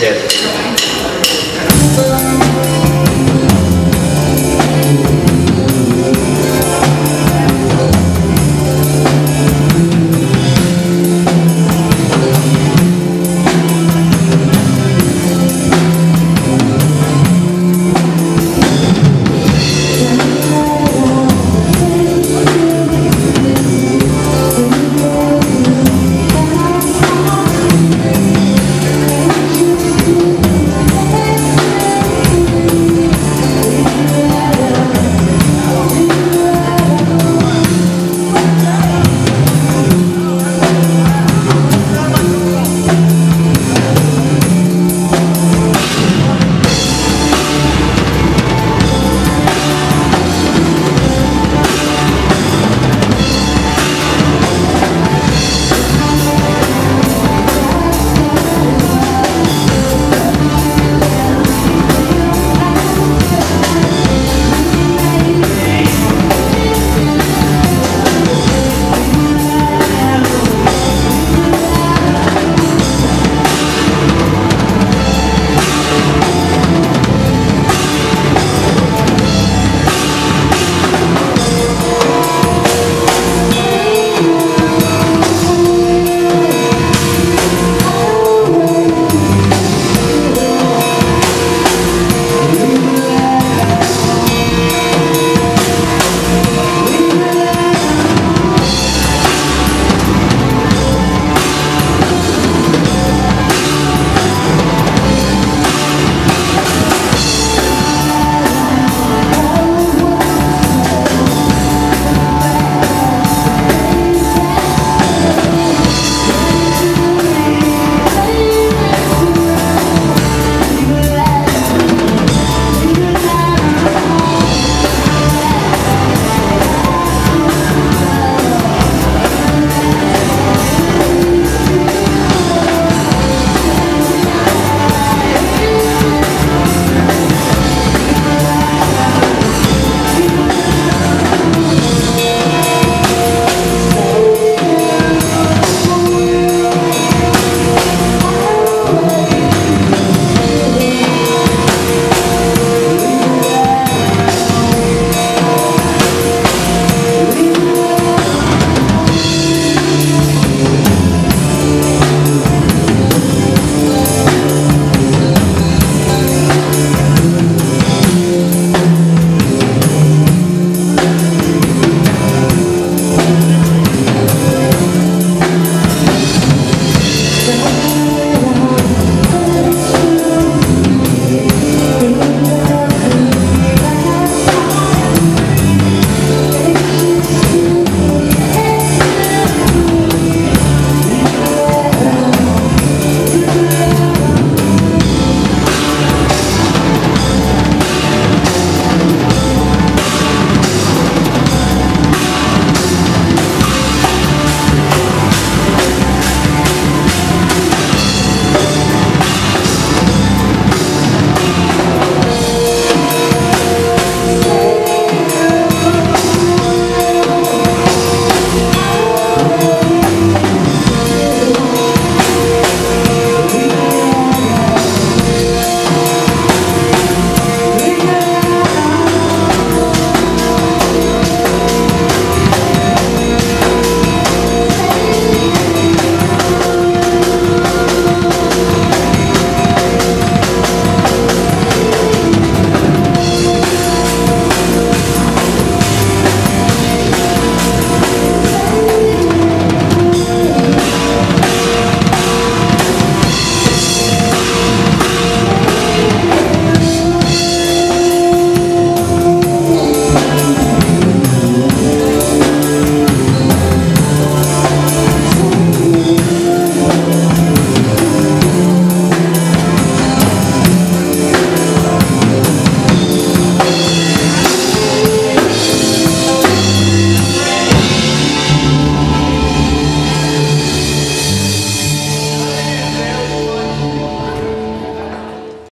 Yes.